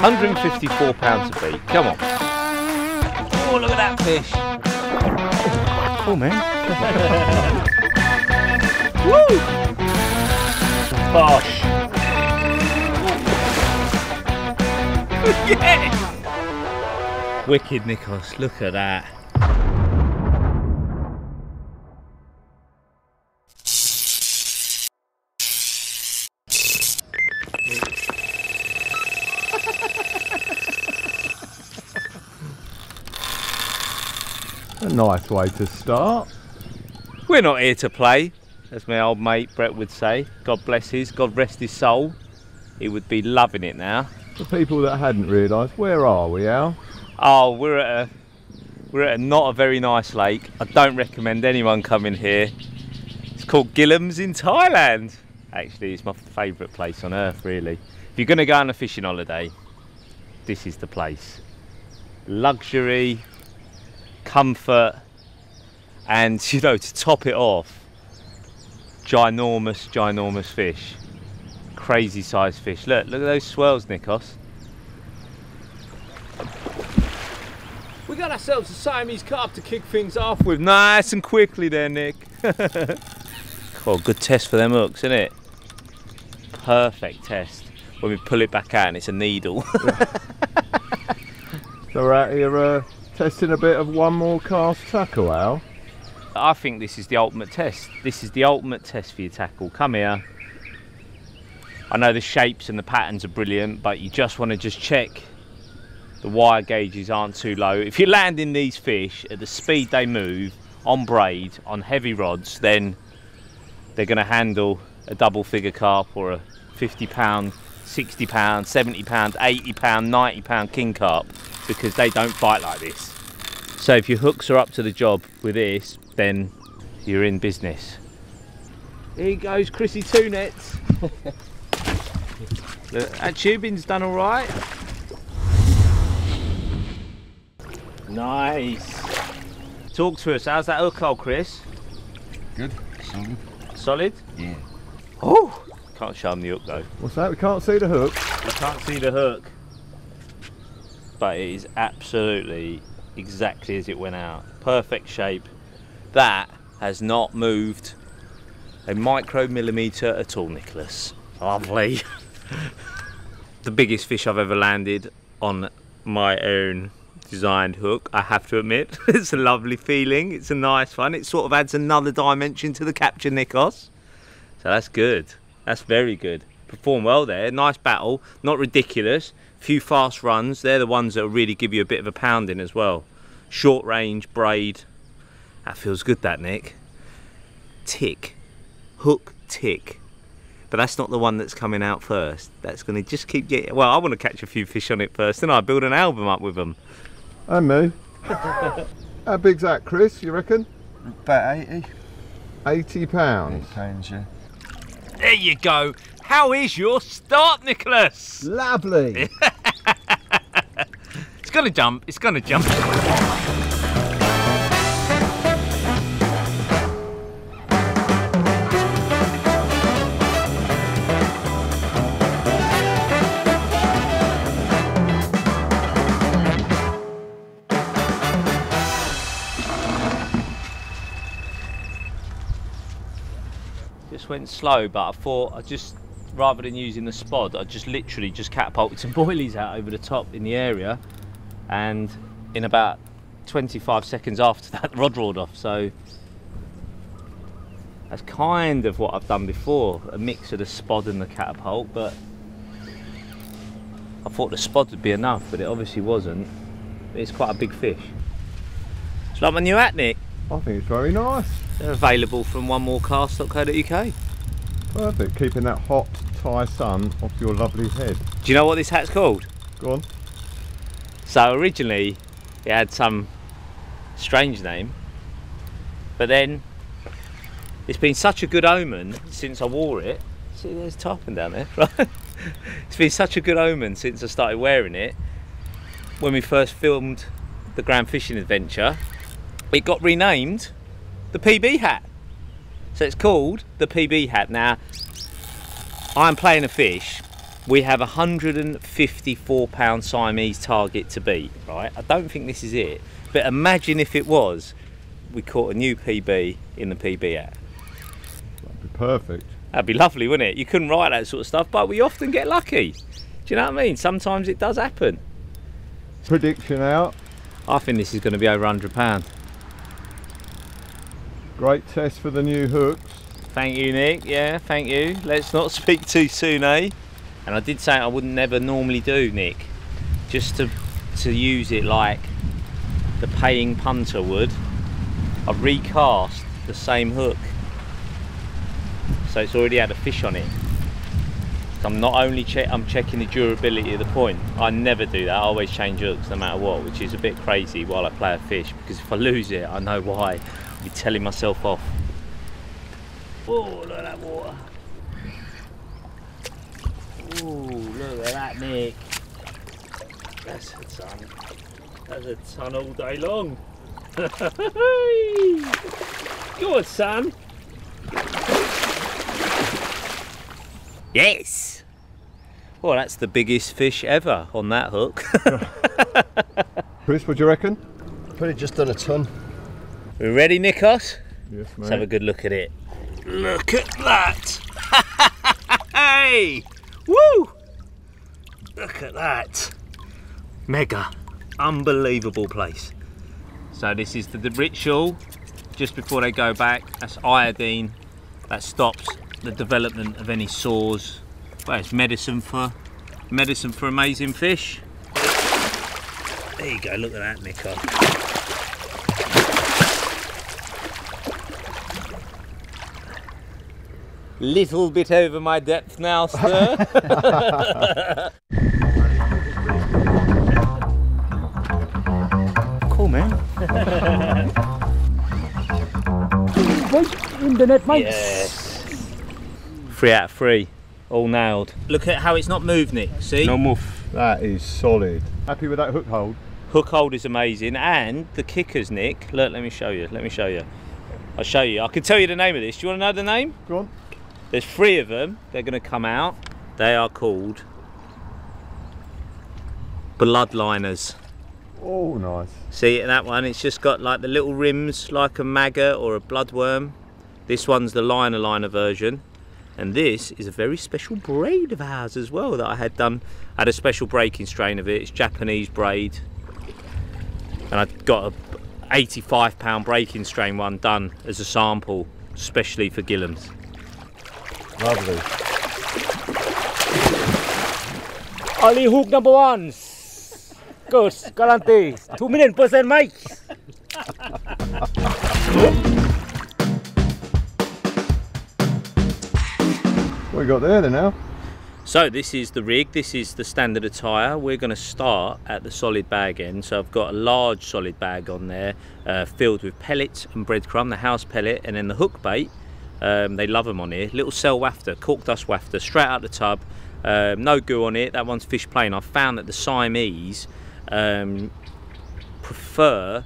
154 pounds a beat. Come on. Oh, look at that fish. Oh, man. Woo! Bosh. yes! Wicked, Nikos. Look at that. Nice way to start. We're not here to play, as my old mate Brett would say. God bless his, God rest his soul. He would be loving it now. For people that hadn't realised, where are we, Al? Oh, we're at a we're at a not a very nice lake. I don't recommend anyone coming here. It's called Gillhams in Thailand. Actually, it's my favourite place on earth, really. If you're going to go on a fishing holiday, this is the place. Luxury, comfort, and you know, to top it off, ginormous, ginormous fish. Crazy sized fish. Look, look at those swells, Nikos. We got ourselves a Siamese carp to kick things off with nice and quickly there, Nick. oh, good test for them hooks, isn't it? Perfect test. When we pull it back out and it's a needle. So we're out here uh, testing a bit of one more cast tackle, Al. I think this is the ultimate test. This is the ultimate test for your tackle. Come here. I know the shapes and the patterns are brilliant, but you just want to just check the wire gauges aren't too low. If you're landing these fish at the speed they move on braid, on heavy rods, then they're going to handle a double figure carp or a 50 pound, 60 pound, 70 pound, 80 pound, 90 pound king carp because they don't bite like this. So if your hooks are up to the job with this, then you're in business. Here goes Chrissy two nets. Look, that tubing's done all right. Nice. Talk to us. How's that hook hole, Chris? Good. Solid. Solid? Yeah. Oh, can't show them the hook though. What's that? We can't see the hook. We can't see the hook. But it is absolutely exactly as it went out. Perfect shape. That has not moved a micromillimetre at all, Nicholas. Lovely. the biggest fish I've ever landed on my own designed hook, I have to admit. it's a lovely feeling. It's a nice one. It sort of adds another dimension to the capture, Nikos. So that's good. That's very good. Perform well there. Nice battle. Not ridiculous. Few fast runs. They're the ones that really give you a bit of a pounding as well. Short range, braid. That feels good, that, Nick. Tick. Hook, tick. But that's not the one that's coming out first. That's going to just keep getting... Well, I want to catch a few fish on it first, and I build an album up with them. And me. How big's that, Chris, you reckon? About 80. 80 pounds. pounds, yeah. There you go. How is your start, Nicholas? Lovely. It's to jump. It's to jump. Just went slow, but I thought I just, rather than using the spod, I just literally just catapulted some boilies out over the top in the area, and in about 25 seconds after that, the rod rolled off. So that's kind of what I've done before, a mix of the spod and the catapult, but I thought the spod would be enough, but it obviously wasn't. It's quite a big fish. It's like my new hat, Nick. I think it's very nice. They're available from onemorecast.co.uk. Perfect. Keeping that hot Thai sun off your lovely head. Do you know what this hat's called? Go on. So originally it had some strange name, but then it's been such a good omen since I wore it. See, there's Tarpon down there, right? it's been such a good omen since I started wearing it. When we first filmed the Grand Fishing Adventure, it got renamed the PB hat. So it's called the PB hat. Now, I'm playing a fish We have a 154 pound Siamese target to beat, right? I don't think this is it, but imagine if it was, we caught a new PB in the PB app. That'd be perfect. That'd be lovely, wouldn't it? You couldn't write that sort of stuff, but we often get lucky. Do you know what I mean? Sometimes it does happen. Prediction out. I think this is going to be over 100 pound. Great test for the new hooks. Thank you, Nick. Yeah, thank you. Let's not speak too soon, eh? And I did say I wouldn't never normally do, Nick, just to to use it like the paying punter would. I've recast the same hook, so it's already had a fish on it. So I'm not only check, I'm checking the durability of the point. I never do that. I always change hooks no matter what, which is a bit crazy while I play a fish because if I lose it, I know why. I'll be telling myself off. Oh, look at that water. Oh, look at that, Nick. That's a ton. That's a ton all day long. Go on, son. Yes. Well, that's the biggest fish ever on that hook. Chris, what do you reckon? Probably just done a ton. we ready, Nikos? Yes, Let's have a good look at it. Look at that! hey! Woo! Look at that! Mega. Unbelievable place. So this is the, the ritual just before they go back. That's iodine. That stops the development of any sores. Well, it's medicine for medicine for amazing fish. There you go. Look at that, Nico. Little bit over my depth now, sir. cool, man. in the net, mate. Yes. Three out of three. All nailed. Look at how it's not moved, Nick. See? No move. That is solid. Happy with that hook hold? Hook hold is amazing. And the kickers, Nick. Look, let me show you. Let me show you. I'll show you. I can tell you the name of this. Do you want to know the name? Go on. There's three of them. They're going to come out. They are called Bloodliners. Oh, nice. See that one? It's just got like the little rims like a maggot or a bloodworm. This one's the liner liner version. And this is a very special braid of ours as well that I had done. I had a special breaking strain of it. It's Japanese braid. And I got a 85 pound breaking strain one done as a sample, especially for Gillham's. Lovely. Ali hook number one. Good, guarantee. Two million percent, mate. What we got there then now? So this is the rig, this is the standard attire. We're going to start at the solid bag end. So I've got a large solid bag on there uh, filled with pellets and breadcrumb, the house pellet, and then the hook bait. Um, they love them on here. Little cell wafter, cork dust wafter, straight out the tub. Um, no goo on it, that one's fish plain. I've found that the Siamese um, prefer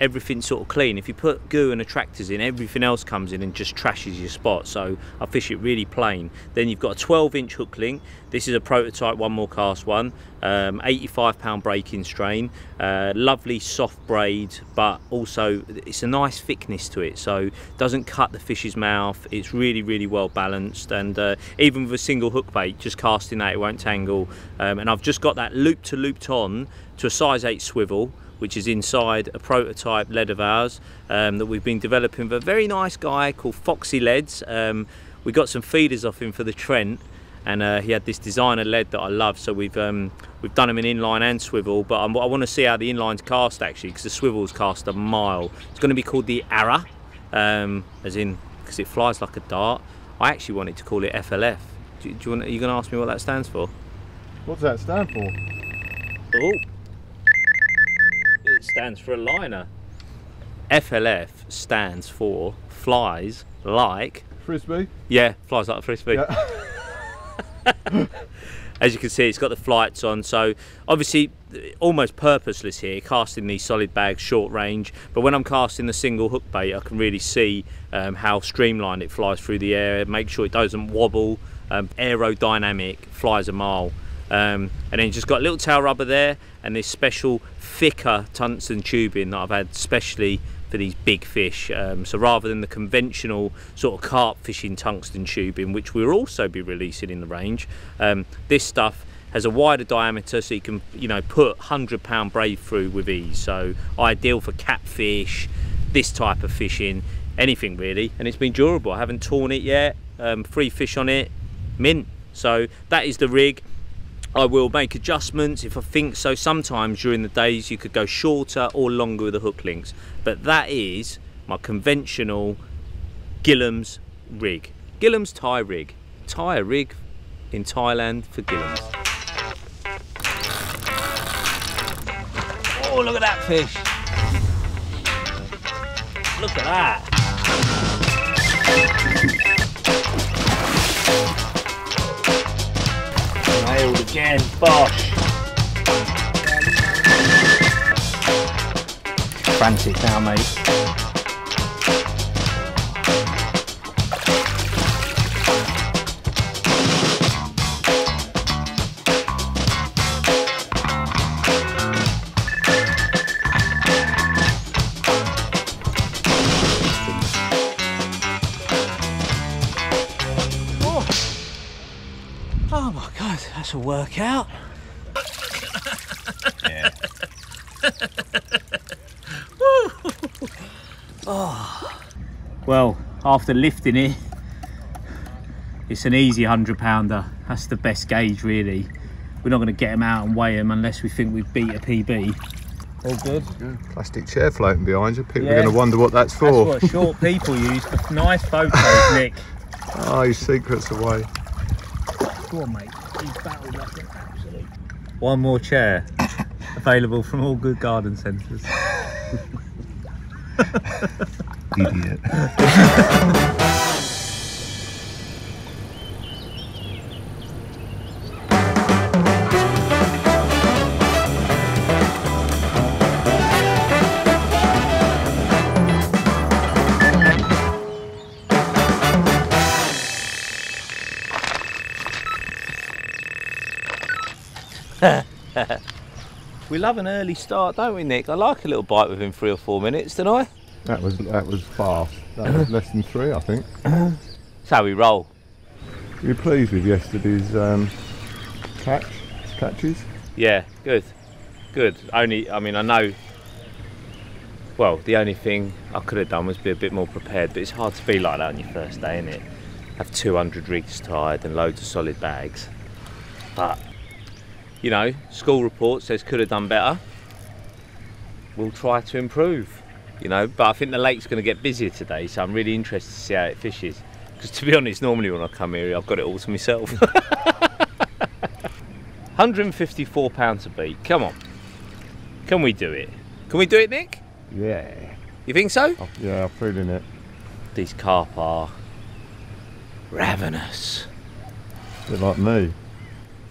everything sort of clean. If you put goo and attractors in, everything else comes in and just trashes your spot. So I fish it really plain. Then you've got a 12 inch hook link. This is a prototype one more cast one. Um, 85 pound breaking strain. Uh, lovely soft braid, but also it's a nice thickness to it. So doesn't cut the fish's mouth. It's really, really well balanced. And uh, even with a single hook bait, just casting that, it won't tangle. Um, and I've just got that loop to looped on to a size 8 swivel which is inside a prototype lead of ours um, that we've been developing with a very nice guy called Foxy Leads. Um, we got some feeders off him for the Trent and uh, he had this designer lead that I love so we've um, we've done him in inline and swivel but I'm, i want to see how the inline's cast actually because the swivel's cast a mile. It's going to be called the Ara um, as in because it flies like a dart. I actually wanted to call it FLF. Do, you- do you want, are you going to ask me what that stands for? What does that stand for? Oh, it stands for a liner. FLF stands for flies like, Frisbee? yeah, flies like a frisbee. Yeah. As you can see, it's got the flights on, so obviously almost purposeless here, casting these solid bags short range. But when I'm casting the single hook bait, I can really see um, how streamlined it flies through the air. Make sure it doesn't wobble. um, aerodynamic, flies a mile. Um, and then just got a little tail rubber there and this special thicker tungsten tubing that I've had specially for these big fish. Um, so rather than the conventional sort of carp fishing tungsten tubing, which we'll also be releasing in the range, um, this stuff has a wider diameter so you can you know put 100 pound braid through with ease. So ideal for catfish this type of fishing anything really. And it's been durable. I haven't torn it yet. Um, free fish on it. Mint. So that is the rig I will make adjustments if I think so. Sometimes during the days you could go shorter or longer with the hook links, but that is my conventional Gillham's rig. Gillham's tie rig. Thai rig in Thailand for Gillham's. Oh, look at that fish. Look at that. Nailed again, Bosh. Frantic now, mate. God, that's a workout. oh. Well, after lifting it, it's an easy 100 pounder. That's the best gauge, really. We're not going to get them out and weigh them unless we think we've beat a PB. All good. Plastic chair floating behind you. People Yeah. are going to wonder what that's That's for. what short people use for nice photos, Nick. Ah, oh, his secret's away. Go on, mate. He's battled like an absolute. One more chair. Available from all good garden centres. Idiot. We love an early start, don't we, Nick? I like a little bite within three or four minutes, don't I? That was that was fast. That was less than three, I think. That's how we roll. Were you pleased with yesterday's um, catch catches? Yeah, good. Good. Only, I mean, I know. Well, the only thing I could have done was be a bit more prepared, but it's hard to be like that on your first day, isn't it? Have 200 rigs tied and loads of solid bags. But, you know, school report says could have done better. We'll try to improve, you know, but I think the lake's going to get busier today, so I'm really interested to see how it fishes. Because to be honest, normally when I come here, I've got it all to myself. 154 pounds a beat. Come on. Can we do it? Can we do it, Nick? Yeah. You think so? Oh, yeah, I'm feeling it. These carp are ravenous. A bit like me.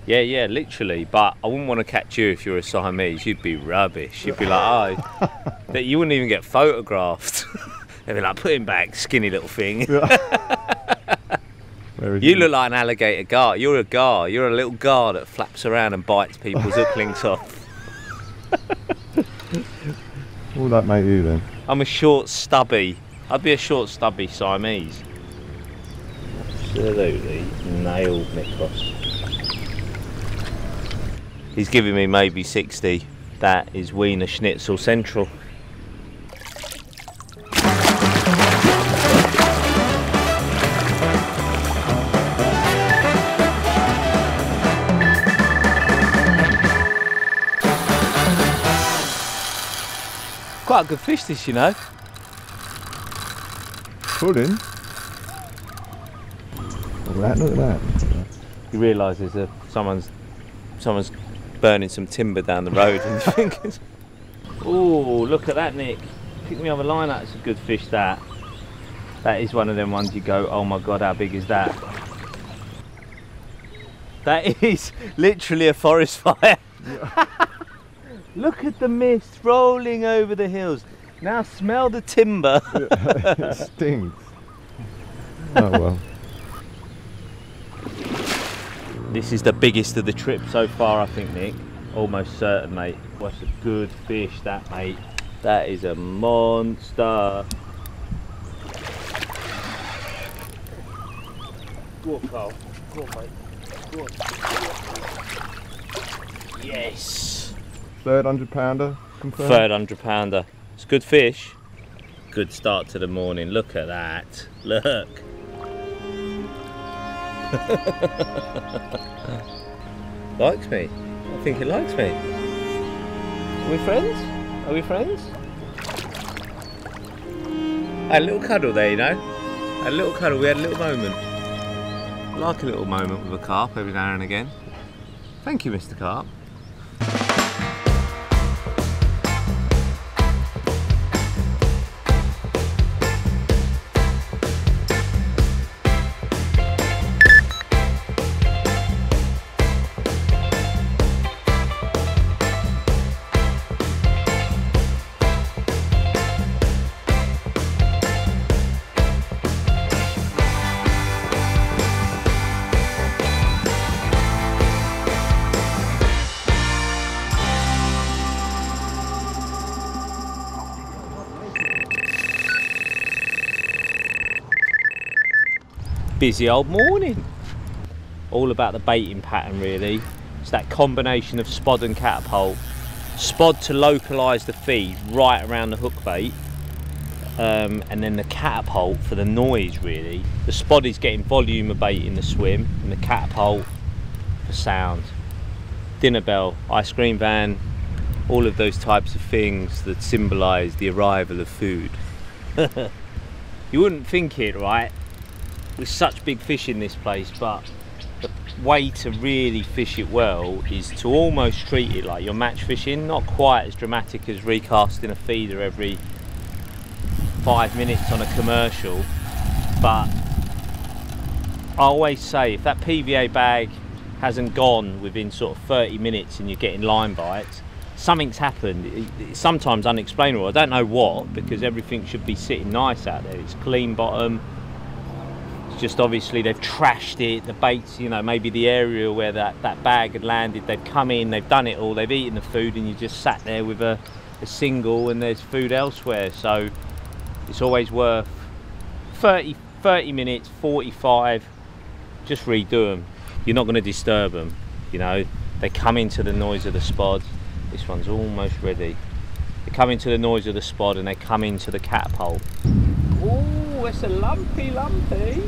Yeah, yeah, literally. But I wouldn't want to catch you if you're a Siamese. You'd be rubbish. You'd be like, oh, that you wouldn't even get photographed. They'd be like, put him back, skinny little thing. Whereas You look like an alligator gar. You're a gar. You're a little gar that flaps around and bites people's hook links off. What would that make you then? I'm a short, stubby. I'd be a short, stubby Siamese. Absolutely nailed Nikos. He's giving me maybe 60. That is Wiener Schnitzel Central. Quite a good fish this, you know. Pudding. Look at that, look at that. He realises that someone's someone's burning some timber down the road and you think Oh look at that Nick. Pick me up a line that's a good fish that. That is one of them ones you go, oh my god how big is that? That is literally a forest fire. look at the mist rolling over the hills. Now smell the timber. it stinks. Oh well. This is the biggest of the trip so far, I think, Nick. Almost certain, mate. What's a good fish, that, mate? That is a monster. Go on, Carl. Go on, mate. Go on. Yes. Third hundred pounder confirmed. Third hundred pounder. It's good fish. Good start to the morning. Look at that. Look. likes me. I think he likes me. Are we friends? Are we friends? A little cuddle there, you know. A little cuddle. We had a little moment. I like a little moment with a carp every now and again. Thank you, Mr. Carp. Busy old morning. All about the baiting pattern really. It's that combination of spod and catapult. Spod to localise the feed right around the hook bait. Um, and then the catapult for the noise really. The spod is getting volume of bait in the swim and the catapult for sound. Dinner bell, ice cream van, all of those types of things that symbolise the arrival of food. you wouldn't think it, right? With such big fish in this place but the way to really fish it well is to almost treat it like you're match fishing. Not quite as dramatic as recasting a feeder every five minutes on a commercial but I always say if that PVA bag hasn't gone within sort of 30 minutes and you're getting line bites something's happened. It's sometimes unexplainable. I don't know what because everything should be sitting nice out there. It's clean bottom just obviously they've trashed it the baits you know maybe the area where that that bag had landed they've come in they've done it all they've eaten the food and you just sat there with a, a single and there's food elsewhere. So it's always worth 30 30 minutes 45 just redo them you're not going to disturb them you know. They come into the noise of the spod. This one's almost ready. They come into the noise of the spod and they come into the catapult Oh, it's a lumpy, lumpy.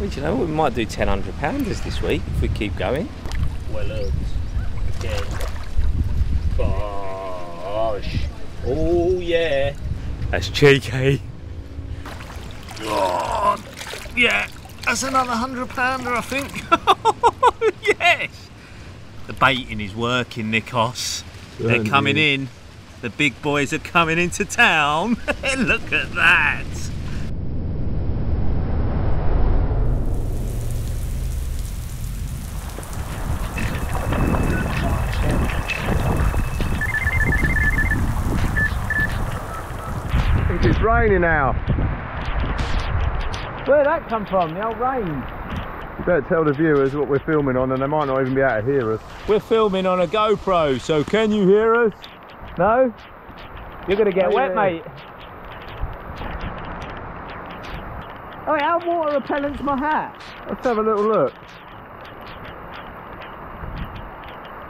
Well, you know, we might do 1000 pounders this week if we keep going. Well, um, again. Gosh. Oh, yeah. That's cheeky. God. Yeah, that's another 100 pounder, I think. yes. The baiting is working, Nikos. They're coming in. The big boys are coming into town. Look at that. It's raining now. Where'd that come from? The old rain. You better tell the viewers what we're filming on and they might not even be able to hear us. We're filming on a GoPro, so can you hear us? No? You're gonna get Oh, wet, yeah. mate. Oh, how water repellent's my hat? Let's have a little look.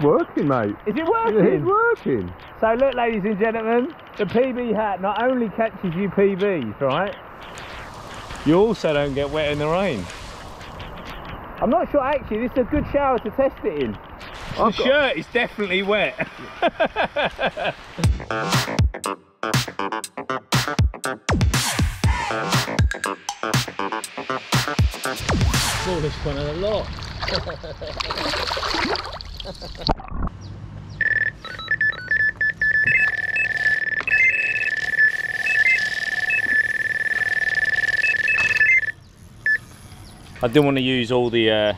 Working, mate. Is it working? it's working. So look, ladies and gentlemen, the PB hat not only catches you PBs, right? You also don't get wet in the rain. I'm not sure actually, this is a good shower to test it in. The I've got- shirt is definitely wet. Smallest one of the lot. I didn't want to use all the uh,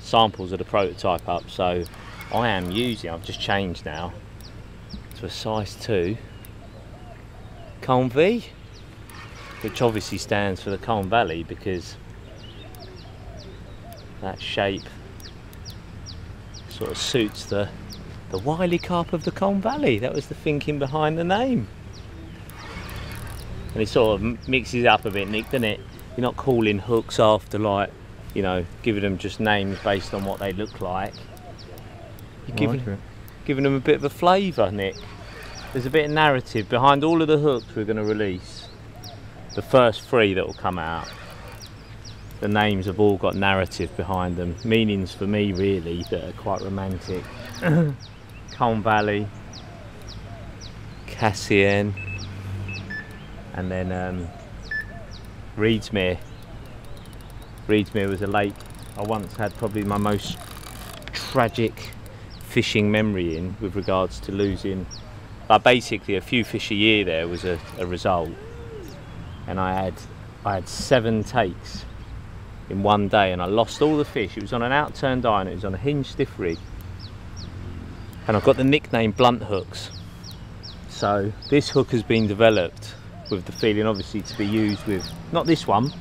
samples of the prototype up, so I am using, I've just changed now to a size 2 Colne V, which obviously stands for the Colne Valley because That shape sort of suits the the wily carp of the Colne Valley. That was the thinking behind the name. And it sort of mixes up a bit, Nick, doesn't it? You're not calling hooks after like, you know, giving them just names based on what they look like. You're giving, like giving them a bit of a flavour, Nick. There's a bit of narrative behind all of the hooks we're going to release. The first three that will come out. The names have all got narrative behind them, meanings for me really that are quite romantic. Colne Valley, Cassien, and then um, Reedsmere. Reedsmere was a lake I once had probably my most tragic fishing memory in with regards to losing like basically a few fish a year there was a, a result. And I had I had seven takes in one day and I lost all the fish. It was on an outturned iron it was on a hinge stiff rig. And I've got the nickname blunt hooks. So this hook has been developed with the feeling obviously to be used with not this one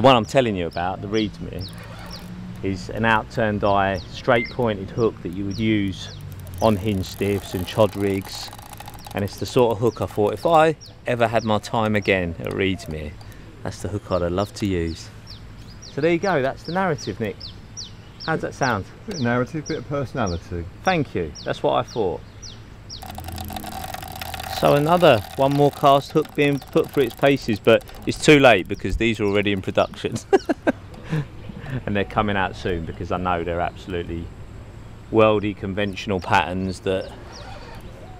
the one I'm telling you about the Reedsmere is an outturned eye straight pointed hook that you would use on hinge stiffs and chod rigs. And it's the sort of hook I thought if I ever had my time again at Reedsmere that's the hook I'd love to use. So there you go that's the narrative Nick. How does that sound? Bit of narrative, bit of personality. thank you. That's what I thought so another one more cast hook being put through its paces but it's too late because these are already in production. And they're coming out soon because I know they're absolutely worldy conventional patterns that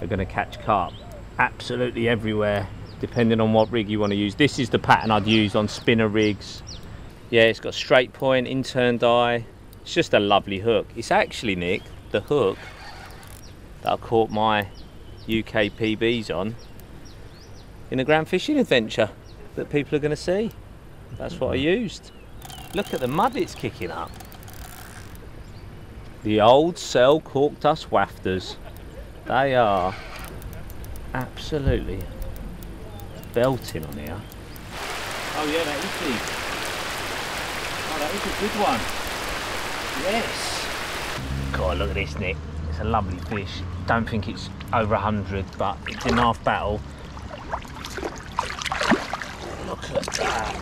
are going to catch carp absolutely everywhere depending on what rig you want to use. This is the pattern I'd use on spinner rigs. Yeah it's got straight point inturned eye it's just a lovely hook. It's actually Nick the hook that I caught my UK PBs on in a grand fishing adventure that people are going to see that's what I mm-hmm. used Look at the mud it's kicking up. The old cell cork dust wafters. They are absolutely belting on here. Oh yeah, that is big. Oh, that is a good one. Yes. God, look at this, Nick. It's a lovely fish. Don't think it's over a hundred, but it's in half battle. Look at that.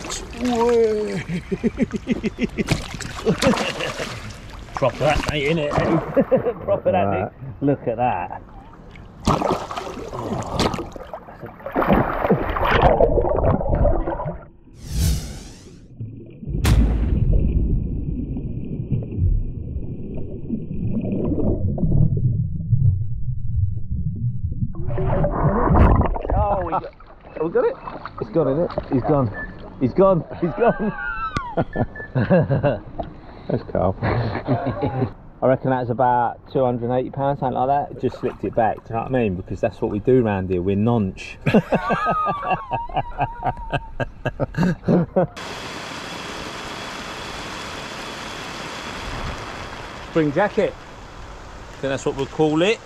Proper that, mate, innit? Proper that. Look at that. Oh, we got, oh, we got it. It's isn't it? He's gone. He's gone. He's gone. That's Carl. I reckon that's about 280 pounds, something like that. Just slipped it back. Do you know what I mean? Because that's what we do round here. We're nonch. Spring jacket. I think that's what we'll call it.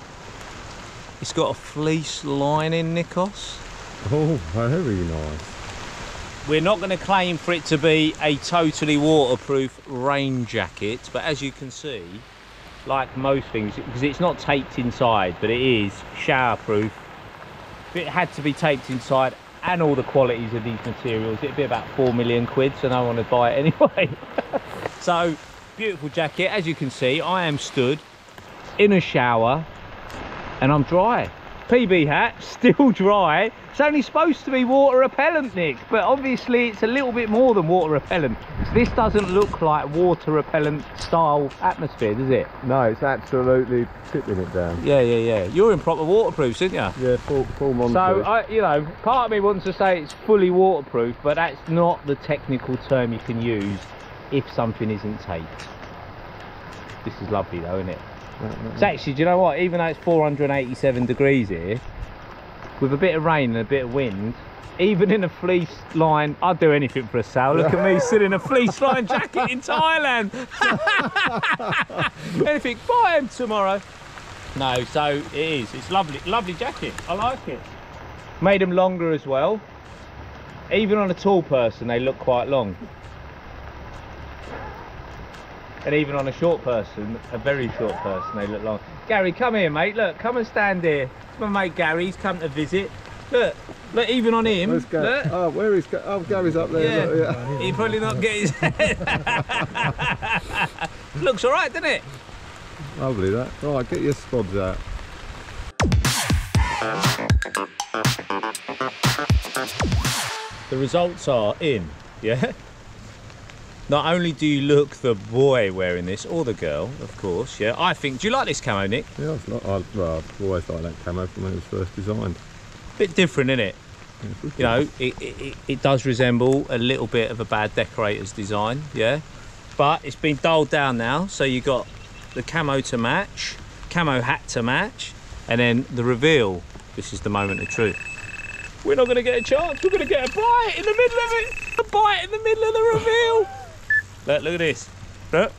It's got a fleece lining, Nikos. Oh, very nice. We're not going to claim for it to be a totally waterproof rain jacket, but as you can see, like most things, because it's not taped inside, but it is showerproof. If it had to be taped inside and all the qualities of these materials, it'd be about four million quid, so no one would buy it anyway. so, beautiful jacket. As you can see, I am stood in a shower and I'm dry. PB hat, still dry. It's only supposed to be water repellent, Nick, but obviously it's a little bit more than water repellent. This doesn't look like water repellent style atmosphere, does it? No, it's absolutely tipping it down. Yeah, yeah, yeah. You're in proper waterproofs, aren't you? Yeah, full, full monty. So, I, you know, part of me wants to say it's fully waterproof, but that's not the technical term you can use if something isn't taped. This is lovely though, isn't it? It's actually, do you know what? Even though it's 487 degrees here, with a bit of rain and a bit of wind, even in a fleece line, I'd do anything for a sale. Look at me sitting in a fleece line jacket in Thailand. anything, buy him tomorrow. No, so it is. It's lovely, lovely jacket. I like it. Made them longer as well. Even on a tall person, they look quite long. And even on a short person, a very short person, they look long. Gary, come here, mate. Look, come and stand here. It's my mate Gary. He's come to visit. Look, look, even on him. Where's Gary? Look. Oh, where is Gary? Oh, Gary's up there. Yeah, look, yeah. he probably not get his head. Looks all right, doesn't it? Lovely that. Right, get your spods out. The results are in, yeah? Not only do you look the boy wearing this, or the girl, of course, yeah. I think, do you like this camo, Nick? Yeah, I've, not, I've, well, I've always liked that camo from when it was first designed. Bit different, isn't it? Yeah. You know, it, it, it- it does resemble a little bit of a bad decorator's design, yeah? But it's been dulled down now, so you've got the camo to match, camo hat to match, and then the reveal. This is the moment of truth. We're not going to get a chance. We're going to get a bite in the middle of it. A bite in the middle of the reveal. Look, look at this. Look.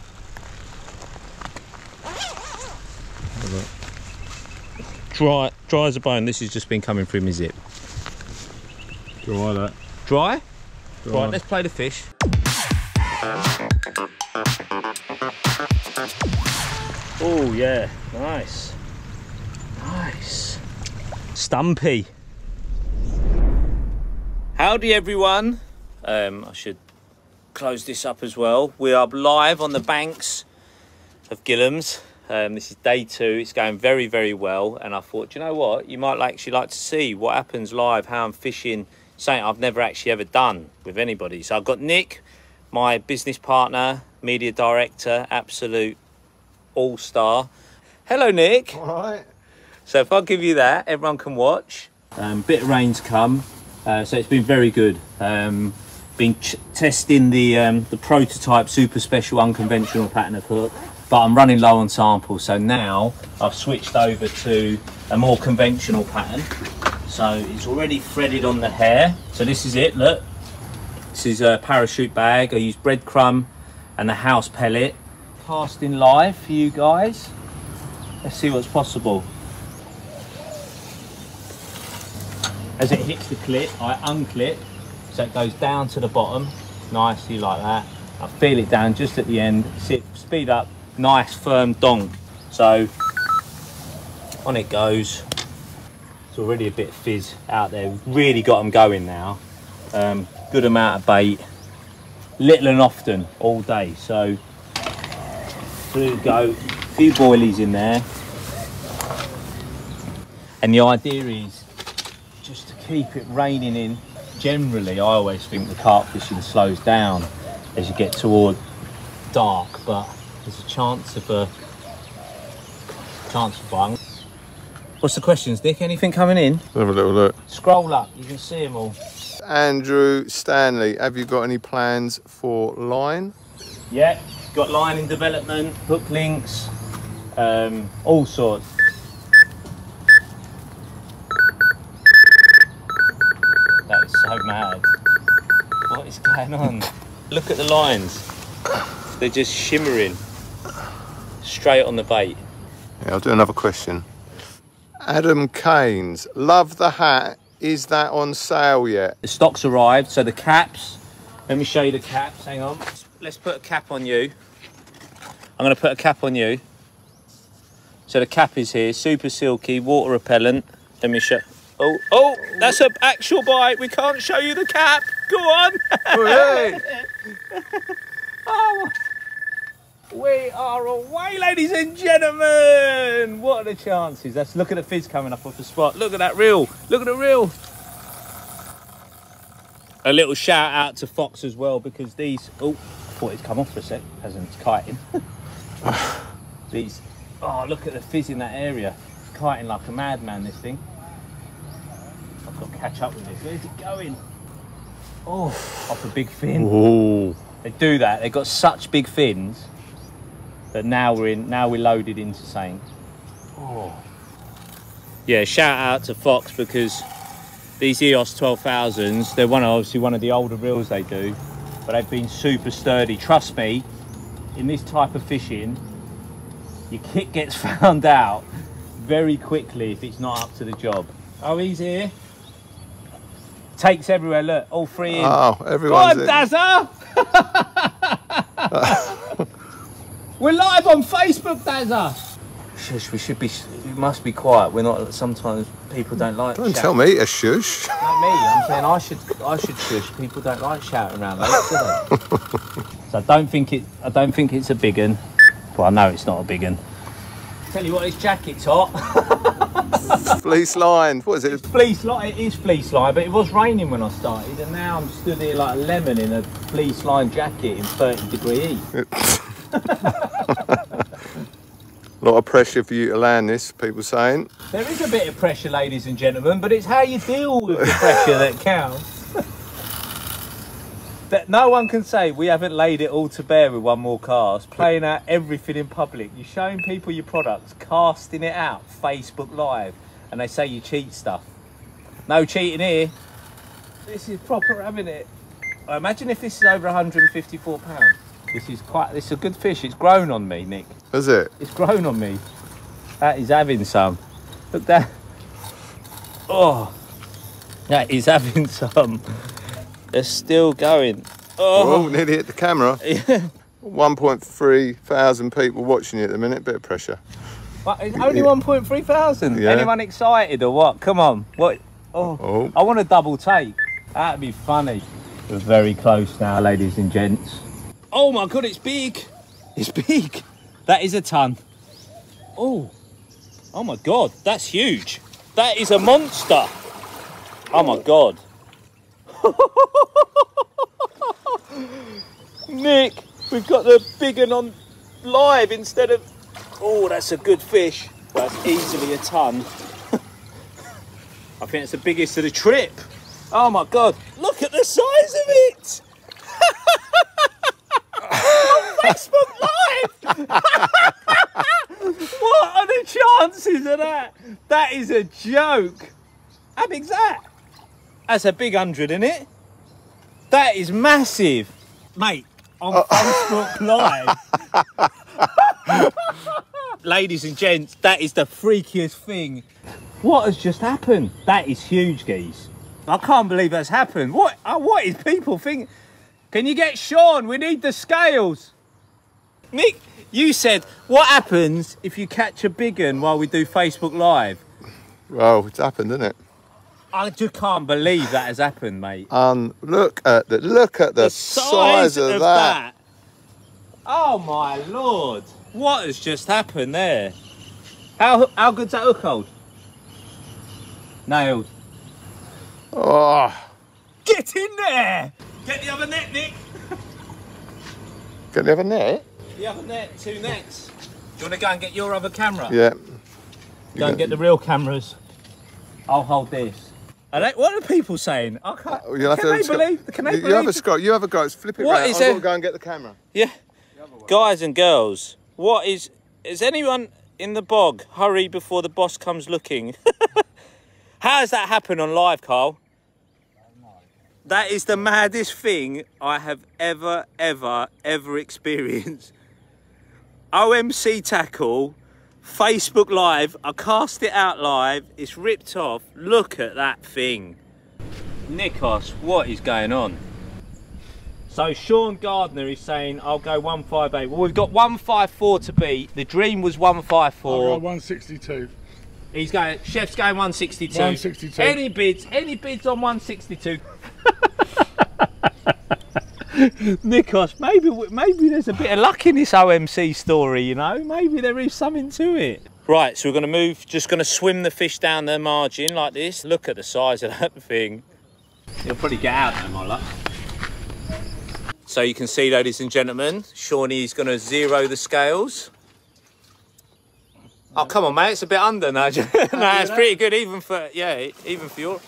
Dry, dry as a bone. This has just been coming through my zip. Dry that. Dry? Dry. Right, let's play the fish. Oh yeah, nice. Nice. Stumpy. Howdy everyone. Um, I should close this up as well. We are live on the banks of Gillham's. Um, this is day two. It's going very, very well. And I thought, "Do you know what? You might actually like to see what happens live, how I'm fishing, something I've never actually ever done with anybody. So I've got Nick, my business partner, media director, absolute all star. Hello, Nick. All right. So if I give you that, everyone can watch. Um, bit of rain's come, uh, so it's been very good. Um, been testing the um, the prototype super special unconventional pattern of hook, but I'm running low on samples. So now I've switched over to a more conventional pattern. So it's already threaded on the hair. So this is it. Look, this is a parachute bag. I use breadcrumb and the house pellet. Casting live for you guys. Let's see what's possible. As it hits the clip, I unclip so it goes down to the bottom nicely like that. I feel it down just at the end, sit, speed up, nice firm donk. So on it goes. It's already a bit fizz out there. We've really got them going now. Um, good amount of bait, little and often all day. So through go, a few boilies in there. And the idea is just to keep it raining in. Generally, I always think the carp fishing slows down as you get toward dark, but there's a chance of a chance of one. What's the questions, Nick? Anything coming in? Have a little look. Scroll up, you can see them all. Andrew Stanley, have you got any plans for line? Yeah, got line in development, hook links, um, all sorts. Mad. What is going on? Look at the lines. They're just shimmering straight on the bait. Yeah, I'll do another question. Adam Keynes, love the hat. Is that on sale yet? The stock's arrived, so the caps. Let me show you the caps. Hang on. Let's put a cap on you. I'm going to put a cap on you. So the cap is here, super silky, water repellent. Let me show. Oh, oh, that's an actual bite. We can't show you the cap. Go on. oh, oh. we are away, ladies and gentlemen. What are the chances? Let's look at the fizz coming up off the spot. Look at that reel. Look at the reel. A little shout out to Fox as well because these. Oh, I thought it'd come off for a sec. Hasn't. It's kiting. these. Oh, look at the fizz in that area. It's kiting like a madman. This thing. I've got to catch up with this. Where's it going? Oh, off a big fin. Oh, They do that. They've got such big fins that now we're in. Now we're loaded into something. Oh. Yeah, shout out to Fox because these EOS 12,000s. They're one of, obviously one of the older reels they do, but they've been super sturdy. Trust me, in this type of fishing, your kit gets found out very quickly if it's not up to the job. Oh, he's here. Takes everywhere. Look, all three in. oh Go everyone's on, in. Dazza! We're live on Facebook, Dazza. Shush, we should be, we must be quiet. We're not, sometimes people don't like Don't shout- tell me a shush. Not me, I'm saying I should, I should shush. People don't like shouting around lakes, do they? so I don't think it, I don't think it's a big un. Well, I know it's not a big un. Tell you what, this jacket's hot. Fleece lined. What is it? fleece line, it is fleece line, but it was raining when I started, and now I'm stood here like a lemon in a fleece lined jacket in 30 degree heat. A lot of pressure for you to land this, people saying. There is a bit of pressure, ladies and gentlemen, but it's how you deal with the pressure that counts. that no one can say we haven't laid it all to bear with one more cast, playing out everything in public. You're showing people your products, casting it out, Facebook Live, and they say you cheat stuff. No cheating here. This is proper having it. Imagine if this is over 154 pounds. This is quite. This is a good fish. It's grown on me, Nick. Is it? It's grown on me. That is having some. Look that. Oh, that is having some. They're still going. Oh, Oh, nearly hit the camera. 1.3 thousand people watching you at the minute. Bit of pressure. But it's only 1.3 thousand. Yeah. Anyone excited or what? Come on. What? Oh, Oh. I want a double take. That'd be funny. We're very close now, ladies and gents. Oh my god, it's big. It's big. That is a ton. Oh. Oh my god, that's huge. That is a monster. Oh my god. Nick, we've got the big one on live instead of. Oh, that's a good fish. That's easily a ton. I think it's the biggest of the trip. Oh my god, look at the size of it! on Facebook Live! what are the chances of that? That is a joke. How big's that? That's a big hundred, isn't it? That is massive. Mate, on uh, Facebook Live. Ladies and gents, that is the freakiest thing. What has just happened? That is huge, geese. I can't believe that's happened. What? Uh, what is people think? Can you get Sean? We need the scales. Nick, you said what happens if you catch a big one while we do Facebook Live? Well, it's happened, isn't it? I just can't believe that has happened, mate. Um, look at the look at the, size, of, that. Oh my lord! What has just happened there? How how good's that hook hold? Nailed. Oh, Get in there! Get the other net, Nick. you have a net? The other net, two nets. Do you want to go and get your other camera? Yeah. Go and get the real cameras. I'll hold this. They, what are people saying? I can't. Oh, You'll have can to they believe? Can they you, you have a scroll. You have a go. Flip it What round. I've got to go and get the camera. Yeah. Guys and girls, what is. Is anyone in the bog? Hurry before the boss comes looking. How has that happened on live, Carl? That is the maddest thing I have ever, ever, ever experienced. OMC tackle, Facebook Live. I cast it out live. It's ripped off. Look at that thing. Nikos, what is going on? So Sean Gardner is saying I'll go 158. Well, we've got 154 to beat. The dream was 154. I'll 154. go 162. He's going. Chef's going 162. 162. Any bids? Any bids on 162? Nikos, maybe maybe there's a bit of luck in this OMC story. You know, maybe there is something to it. Right, so we're going to move. Just going to swim the fish down the margin like this. Look at the size of that thing. He'll probably get out there, my luck. So you can see, ladies and gentlemen, Shawnee's going to zero the scales. Oh, come on, mate. It's a bit under now. no, it's pretty good, even for, yeah, even for your.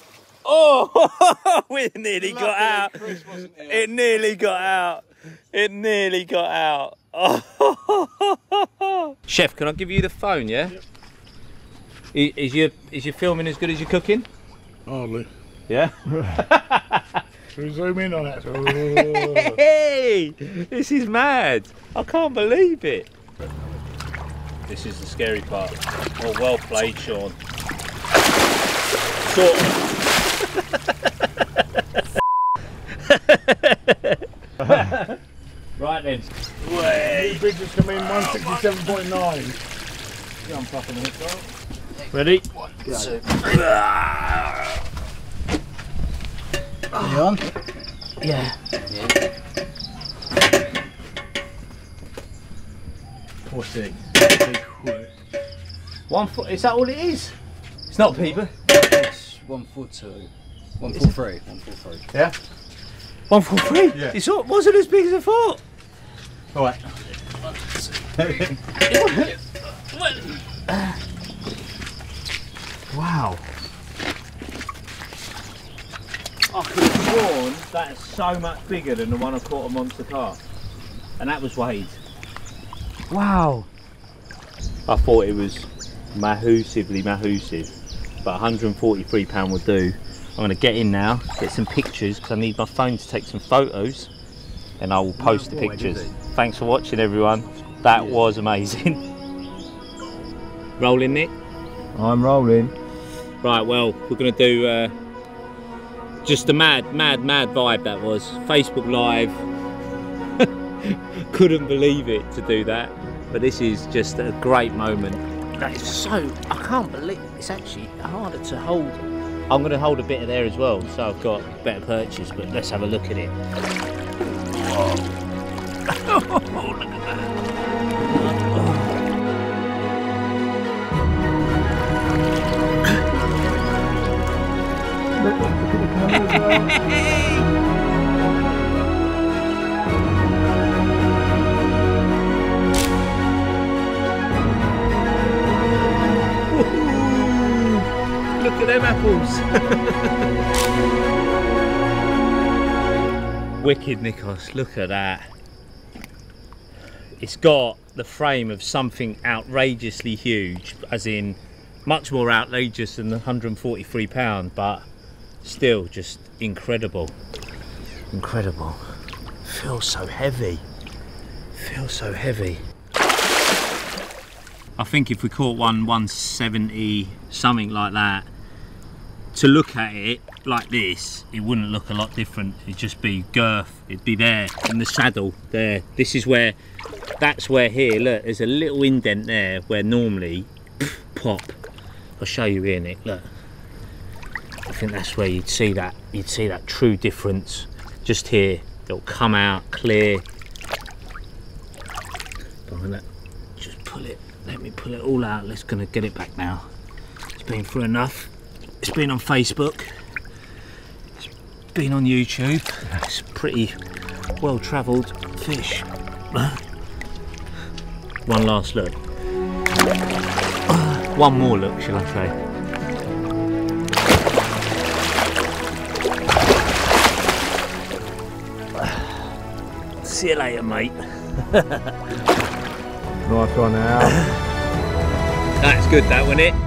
Oh, we nearly got out. It nearly got out. It nearly got out. Oh. Chef, can I give you the phone, yeah? I- Is your, is your filming as good as your cooking? Hardly. Yeah. Should we zoom in on it? Oh. Hey, this is mad. I can't believe it. This is the scary part. Oh, well played, Sean. Sort of. right then. New bid just come in 167.9. Ready? You on? What's it? One foot. Is that all it is? It's not PB. It's one foot two. One foot three. One foot three. Yeah. One foot three. Yeah. It's not, wasn't as big as I thought. All right. wow. I could have sworn that is so much bigger than the one I caught a monster carp. And that was Wade. Wow. I thought it was mahoosively mahoosive, but £143 will do. I'm going to get in now, get some pictures because I need my phone to take some photos and I will post the pictures. Thanks for watching everyone. That was amazing. rolling Nick? I'm rolling. Right, well, we're going to do uh, just a mad, mad, mad vibe that was. Facebook Live. Couldn't believe it to do that. But this is just a great moment. That is so, I can't believe it's actually harder to hold. I'm going to hold a bit of there as well, so I've got better purchase, but let's have a look at it. Oh, look at that. Look at them apples. Wicked Nikos, look at that. It's got the frame of something outrageously huge, as in much more outrageous than the 143 pound, but still just incredible. Incredible. Feels so heavy. Feels so heavy. I think if we caught one 170, something like that, to look at it like this, it wouldn't look a lot different. It'd just be girth. It'd be there in the saddle there. This is where, that's where here, look, there's a little indent there where normally, pop. I'll show you here, Nick, look. I think that's where you'd see that, you'd see that true difference. Just here, it'll come out clear. Just pull it, let me pull it all out. Let's gonna get it back now. It's been through enough. It's been on Facebook. It's been on YouTube. It's pretty well travelled fish. One last look. One more look, shall I say. See you later, mate. Nice one out. That's good, that wasn't it?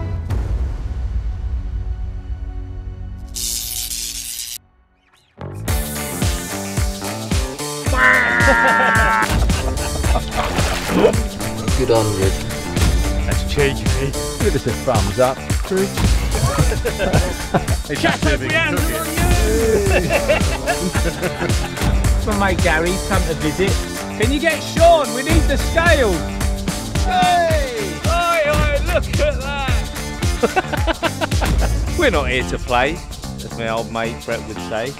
Good hundred. That's cheeky. Give us a thumbs up. Chateau Briand, My mate Gary's come to visit. Can you get Sean? We need the scale. Hey! Oi, oi, look at that! We're not here to play, as my old mate Brett would say.